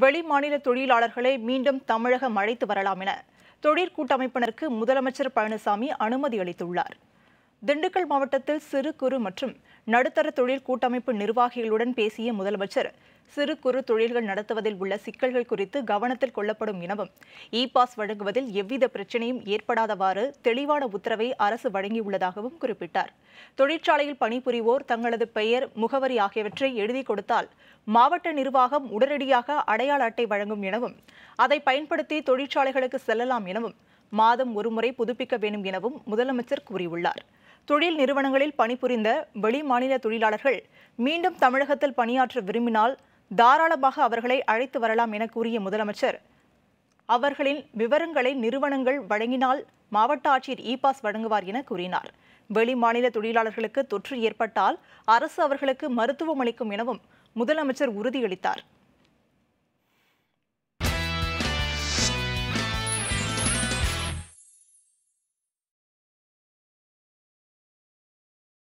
வெளிமாநில தொழிலாளர்களை மீண்டும் தமிழகம் அழைத்து வரலாம் என தொழிற்கூட்டமைப்பினருக்கு முதலமைச்சர் பழனிசாமி அனுமதி அளித்துள்ளார். திண்டுக்கல் மாவட்டத்தில் சிறு குறு மற்றும் நடுத்தர தொழில் கூட்டமைப்பு நிர்வாகிகளுடன் பேசிய முதலமைச்சர் சிறு குறு தொழில்கள் நடத்துவதில் உள்ள சிக்கல்கள் குறித்து கவனத்தில் கொள்ளப்படும் எனவும் இ பாஸ் வழங்குவதில் எவ்வித பிரச்சனையும் ஏற்படாதவாறு தெளிவான உத்தரவை அரசு வழங்கியுள்ளதாகவும் குறிப்பிட்டார். தொழிற்சாலையில் பணிபுரிவோர் தங்களது பெயர் முகவரி ஆகியவற்றை எழுதி கொடுத்தால் மாவட்ட நிர்வாகம் உடனடியாக அடையாள அட்டை வழங்கும் எனவும் அதை பயன்படுத்தி தொழிற்சாலைகளுக்கு செல்லலாம் எனவும் மாதம் ஒருமுறை புதுப்பிக்க வேண்டும் எனவும் முதலமைச்சர் கூறியுள்ளார். தொழில் நிறுவனங்களில் பணிபுரிந்த வெளிமாநில தொழிலாளர்கள் மீண்டும் தமிழகத்தில் பணியாற்ற விரும்பினால் தாராளமாக அவர்களை அழைத்து வரலாம் என கூறிய முதலமைச்சர். அவர்களின் விவரங்களை நிறுவனங்கள் வழங்கினால் மாவட்ட ஆட்சியர் இ பாஸ் வழங்குவார் என கூறினார். வெளிமாநில தொழிலாளர்களுக்கு தொற்று ஏற்பட்டால் அரசு அவர்களுக்கு மருத்துவம் அளிக்கும் எனவும் முதலமைச்சர் உறுதியளித்தார்.